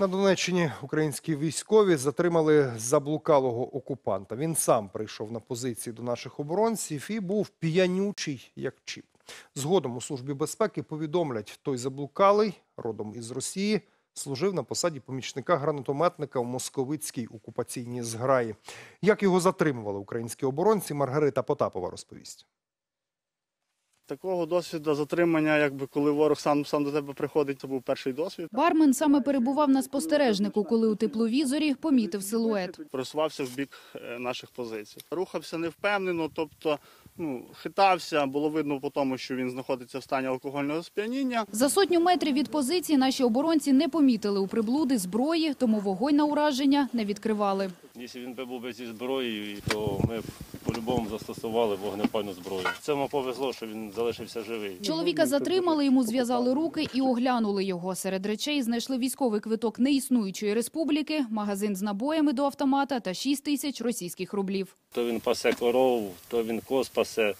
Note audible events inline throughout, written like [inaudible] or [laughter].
На Донеччині українські військові затримали заблукалого окупанта. Він сам прийшов на позиції до наших оборонців і був п'янючий, як чіп. Згодом у службі безпеки повідомлять, той заблукалий, родом із Росії, служив на посаді помічника гранатометника у московицькій окупаційній зграї. Як його затримували українські оборонці, Маргарита Потапова розповість. Такого досвіду затримання, якби коли ворог сам сам до тебе приходить, це був перший досвід. Бармен саме перебував на спостережнику, коли у тепловізорі помітив силует. Просувався в бік е, наших позицій. Рухався невпевнено, тобто ну, хитався, було видно по тому, що він знаходиться в стані алкогольного сп'яніння. За сотню метрів від позиції наші оборонці не помітили у приблуди зброї, тому вогонь на ураження не відкривали. Якщо він би був би зі зброєю, то ми б по-любому застосували вогнепальну зброю. Цьому повезло, що він залишився живий. Чоловіка затримали, йому зв'язали руки і оглянули його. Серед речей знайшли військовий квиток неіснуючої республіки, магазин з набоями до автомата та 6 тисяч російських рублів. То він пасе коров, то він коз пасе,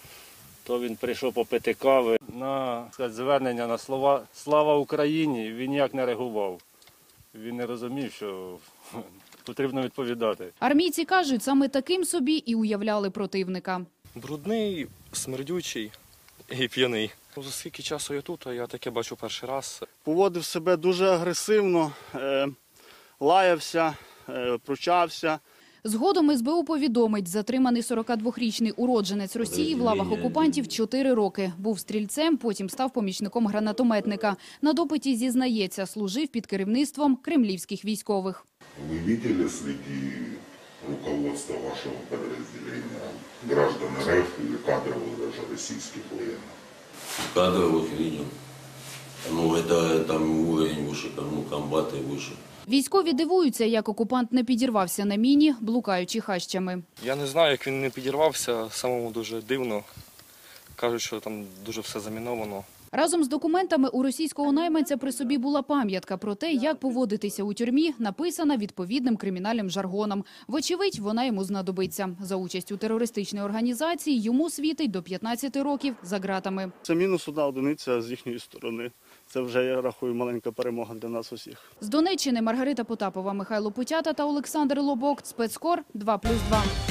то він прийшов попити кави. На сказати, звернення на слова Слава Україні він ніяк не реагував. Він не розумів, що [laughs] потрібно відповідати. Армійці кажуть, саме таким собі і уявляли противника. Брудний, смердючий і п'яний. Ну, За скільки часу я тут, а я таке бачу перший раз. Поводив себе дуже агресивно, е, лаявся, е, пручався. Згодом СБУ повідомить, затриманий 42-річний уродженець Росії в лавах окупантів 4 роки. Був стрільцем, потім став помічником гранатометника. На допиті зізнається, служив під керівництвом кремлівських військових. Вы видели среди руководства вашего подразделения граждан РФ или кадровых даже российских военных? кадровых видел. Ну, это там уровень выше, ну, комбаты выше. Військові дивуються, як окупант не підірвався на міні, блукаючи хащами. Я не знаю, як він не підірвався, самому дуже дивно. Кажуть, що там дуже все заміновано. Разом з документами у російського найманця при собі була пам'ятка про те, як поводитися у тюрмі, написана відповідним кримінальним жаргоном. Вочевидь, вона йому знадобиться. За участь у терористичній організації йому світить до 15 років за ґратами. Це мінус одна одиниця з їхньої сторони. Це вже, я рахую, маленька перемога для нас усіх. З Донеччини Маргарита Потапова, Михайло Путята та Олександр Лобок. Спецкор 2+,2.